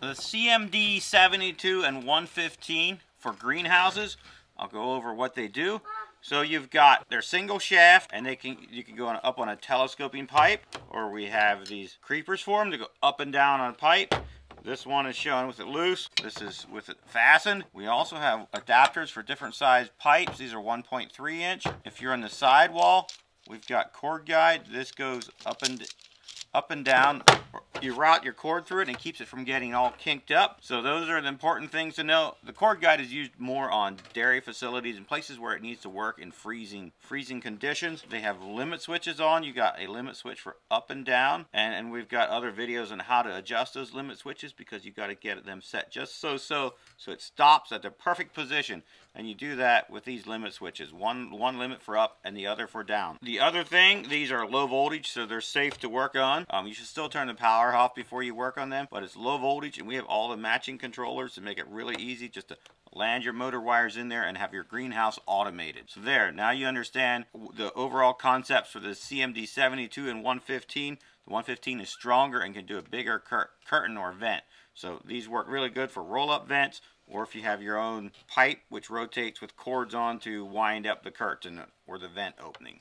The CMD 72 and 150 for greenhouses. I'll go over what they do. So you've got their single shaft, and they can you can go on, up on a telescoping pipe, or we have these creepers for them to go up and down on a pipe. This one is shown with it loose. This is with it fastened. We also have adapters for different size pipes. These are 1.3 inch. If you're on the sidewall, we've got cord guide. This goes up and up and down. You route your cord through it and it keeps it from getting all kinked up. So those are the important things to know. The cord guide is used more on dairy facilities and places where it needs to work in freezing freezing conditions. They have limit switches on. You got a limit switch for up and down. And, and we've got other videos on how to adjust those limit switches because you got to get them set just so so so it stops at the perfect position. And you do that with these limit switches. One one limit for up and the other for down. The other thing, these are low voltage so they're safe to work on. Um, you should still turn the off before you work on them, but it's low voltage and we have all the matching controllers to make it really easy just to land your motor wires in there and have your greenhouse automated. So there, now you understand the overall concepts for the CMD 72 and 150. The 150 is stronger and can do a bigger cur curtain or vent. So these work really good for roll-up vents or if you have your own pipe which rotates with cords on to wind up the curtain or the vent opening.